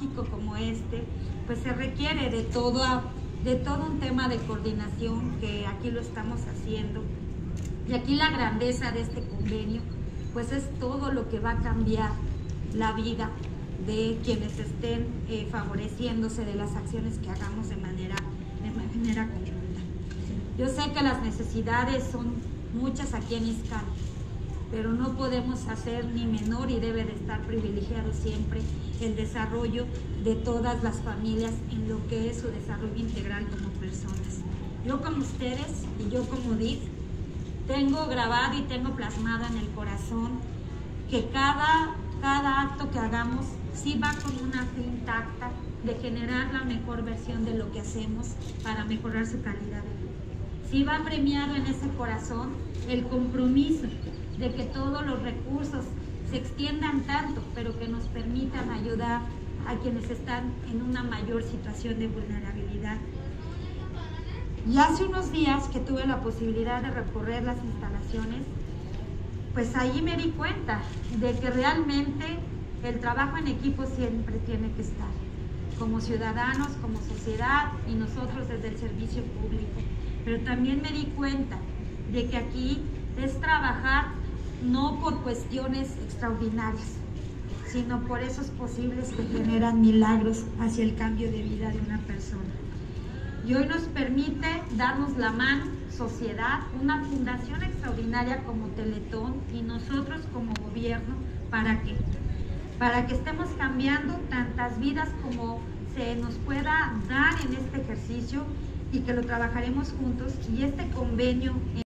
trágico como este, pues se requiere de todo, de todo un tema de coordinación que aquí lo estamos haciendo. Y aquí la grandeza de este convenio, pues es todo lo que va a cambiar la vida de quienes estén eh, favoreciéndose de las acciones que hagamos de manera, de manera conjunta. Yo sé que las necesidades son muchas aquí en Iscal, pero no podemos hacer ni menor y debe de estar privilegiado siempre el desarrollo de todas las familias en lo que es su desarrollo integral como personas. Yo como ustedes y yo como DIF tengo grabado y tengo plasmado en el corazón que cada, cada acto que hagamos sí va con una fe intacta de generar la mejor versión de lo que hacemos para mejorar su calidad de vida. Sí va premiado en ese corazón el compromiso de que todos los recursos se extiendan tanto, pero que nos permitan ayudar a quienes están en una mayor situación de vulnerabilidad. Y hace unos días que tuve la posibilidad de recorrer las instalaciones, pues ahí me di cuenta de que realmente el trabajo en equipo siempre tiene que estar, como ciudadanos, como sociedad y nosotros desde el servicio público. Pero también me di cuenta de que aquí es trabajar no por cuestiones extraordinarias, sino por esos posibles que generan milagros hacia el cambio de vida de una persona. Y hoy nos permite darnos la mano, sociedad, una fundación extraordinaria como Teletón y nosotros como gobierno, ¿para qué? Para que estemos cambiando tantas vidas como se nos pueda dar en este ejercicio y que lo trabajaremos juntos y este convenio